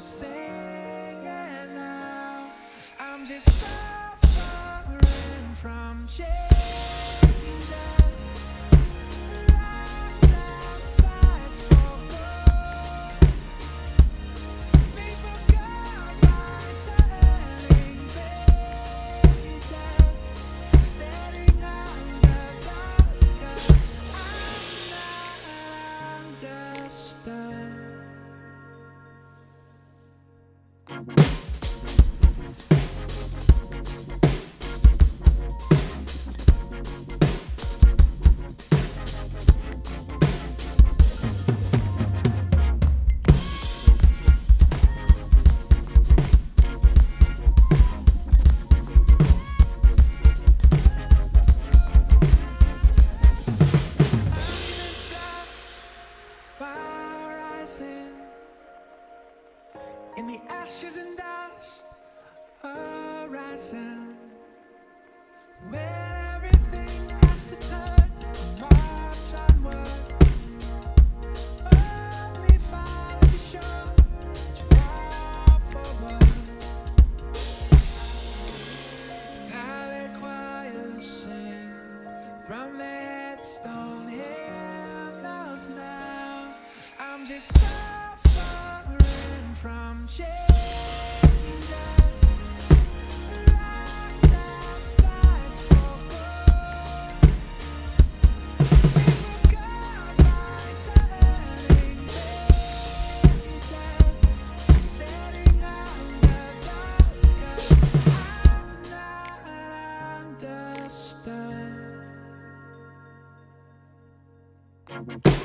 singing out. I'm just suffering from change. In the ashes and dust arising When everything has to turn March onward. Only follow the show To fall choirs sing From the headstone now. I'm just from changes Locked outside